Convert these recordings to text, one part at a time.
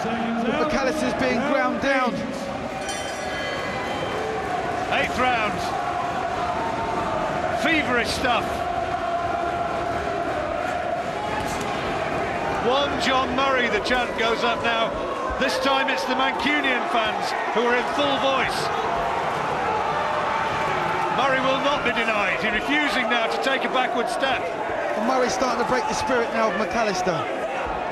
McAllister's being ground down. Eighth round. Feverish stuff. One John Murray, the chant goes up now. This time it's the Mancunian fans who are in full voice. Murray will not be denied. He's refusing now to take a backward step. And Murray's starting to break the spirit now of McAllister.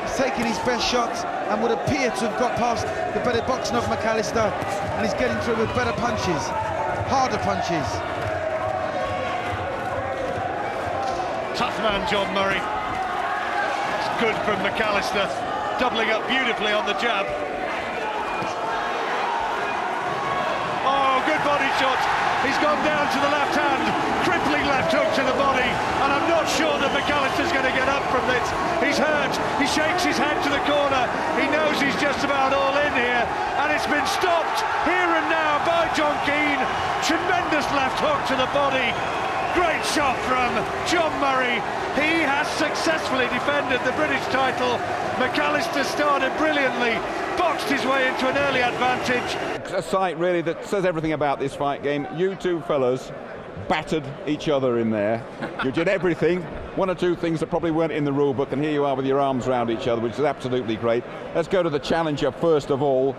He's taking his best shots and would appear to have got past the better boxing of McAllister and he's getting through with better punches, harder punches. Tough man, John Murray. It's good from McAllister, doubling up beautifully on the jab. Oh, good body shot. He's gone down to the left hand, crippling left hook to the body, and I'm not sure that McAllister's going to get up from this. He's hurt, he shakes his head to the corner, he knows he's just about all in here, and it's been stopped here and now by John Keane. Tremendous left hook to the body. Great shot from John Murray. He has successfully defended the British title. McAllister started brilliantly, boxed his way into an early advantage. A sight really that says everything about this fight game. You two fellas battered each other in there. You did everything. One or two things that probably weren't in the rule book, and here you are with your arms around each other, which is absolutely great. Let's go to the challenger first of all.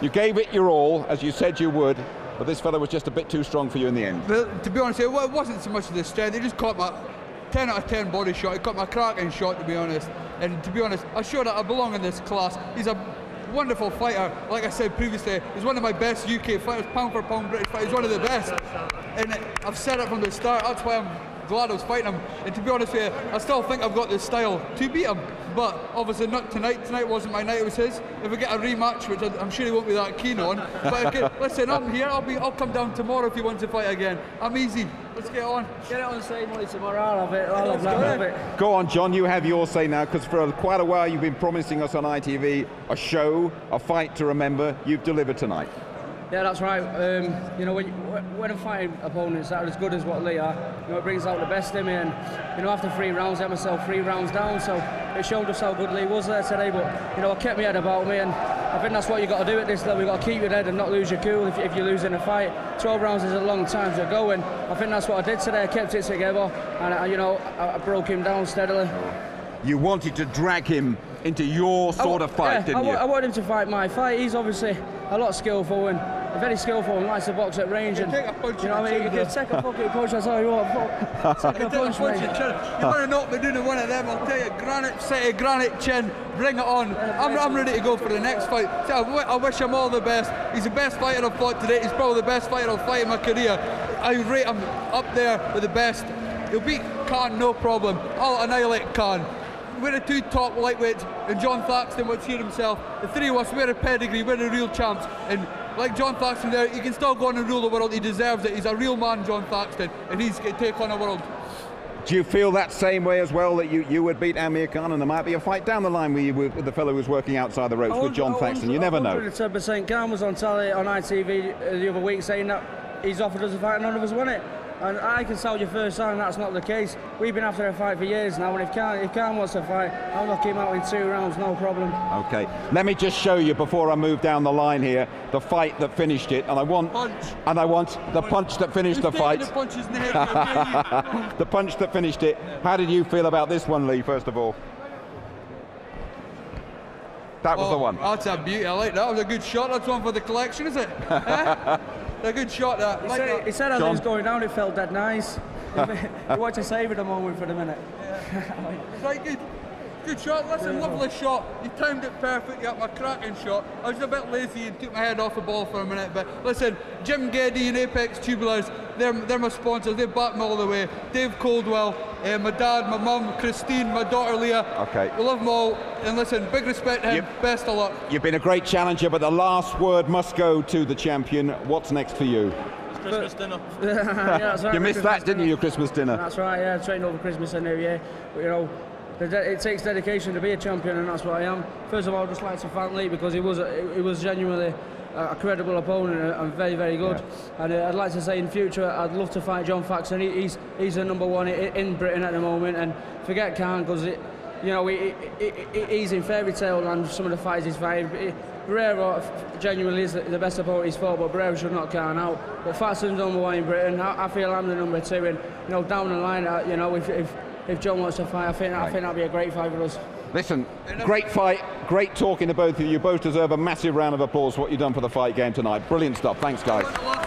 You gave it your all, as you said you would, but this fellow was just a bit too strong for you in the end. Well, to be honest, it wasn't so much of the strength. He just caught my 10 out of 10 body shot. He got my cracking shot, to be honest. And to be honest, I showed that I belong in this class. He's a wonderful fighter. Like I said previously, he's one of my best UK fighters, pound for pound British fighter. He's one of the best. And I've said it from the start. That's why I'm glad I was fighting him. And to be honest with you, I still think I've got the style to beat him. But obviously not tonight. Tonight wasn't my night. It was his. If we get a rematch, which I- I'm sure he won't be that keen on. But okay, listen, I'm here. I'll be. I'll come down tomorrow if he wants to fight again. I'm easy. Let's get on. Get it on the same money tomorrow. I'll have it. I'll have that. I'll have it. Go on, John, you have your say now, because for quite a while you've been promising us on ITV a show, a fight to remember. You've delivered tonight. Yeah, that's right. Um, you know, when, when I'm fighting opponents that are as good as what Lee are, you know, it brings out the best in me. And you know, after three rounds, I had myself three rounds down, so it showed us how good Lee was there today. But you know, I kept my head about me, and I think that's what you've got to do at this level. You've got to keep your head and not lose your cool if, if you're losing a fight. 12 rounds is a long time to go, and I think that's what I did today. I kept it together, and I, you know, I, I broke him down steadily. You wanted to drag him into your sort wa- of fight, yeah, didn't I, you? I want him to fight my fight. He's obviously a lot skillful and very skillful and likes to box at range. And take a punch you know, what I mean, you can take a fucking punch. I tell you what, take a punch, mate. You better not be doing one of them? I'll tell you, granite city, granite chin, bring it on. I'm, I'm ready to go for the next fight. So I, wish him all the best. He's the best fighter I've fought today. He's probably the best fighter I'll fight in my career. I rate him up there with the best. He'll beat Khan, no problem. I'll annihilate Khan. We're the two top lightweights, and John Thaxton wants to hear himself. The three of us, we're a pedigree, we're the real champs. And like John Thaxton there, he can still go on and rule the world. He deserves it. He's a real man, John Thaxton, and he's going to take on the world. Do you feel that same way as well that you, you would beat Amir Khan and there might be a fight down the line with, you, with, with the fellow who's working outside the ropes with John Thaxton? You never know. 110%. Khan was on telly on ITV uh, the other week saying that he's offered us a fight and none of us won it. And I can sell you first time that's not the case. We've been after a fight for years now, and if Khan, if Khan wants to fight, I'll knock him out in two rounds, no problem. Okay, let me just show you before I move down the line here the fight that finished it, and I want Punch. and I want the punch that finished Who's the fight, The punches in the head. I'll tell you. the punch that finished it. How did you feel about this one, Lee? First of all, that was the Oh, one. That's a beauty. I like that. That was a good shot. That's one for the collection, is it? Eh? A good shot. That. He Like said, that. he said as John? it was going down, it felt dead nice. you watch to savour the moment for the minute. Right, good. Good shot. Listen, lovely shot. You timed it perfect. You got my cracking shot. I was a bit lazy and took my head off the ball for a minute. But listen, Jim Geddy and Apex Tubulars, they're, they're my sponsors. They back me all the way. Dave Coldwell, uh, my dad, my mum, Christine, my daughter Leah. Okay. We love them all. And listen, big respect to him. Yep. Best of luck. You've been a great challenger, but the last word must go to the champion. What's next for you? Christmas yeah, that's right, You missed Christmas that, didn't you, your Christmas dinner? That's right, yeah, trained over Christmas and New Year. But, you know, the de- it takes dedication to be a champion, and that's what I am. First of all, I'd just like to thank Lee because he was he was genuinely a, a credible opponent and- very, very good. And uh, I'd like to say in future, I'd love to fight John Thaxton. He, he's he's the number one i- in Britain at the moment, and forget Khan because you know, he, he, he, he's in fairy tale and some of the fights he's fighting. Barrera genuinely is the best opponent he's fought, but Barrera should not count out. But Thaxton's number one in Britain. I, I, feel I'm the number two, and you know, down the line, uh, you know, if, if, if John wants to fight, I think right. I think that'd be a great fight for us. Listen, great fight, great talking to both of you. You both deserve a massive round of applause for what you've done for the fight game tonight. Brilliant stuff. Thanks, guys.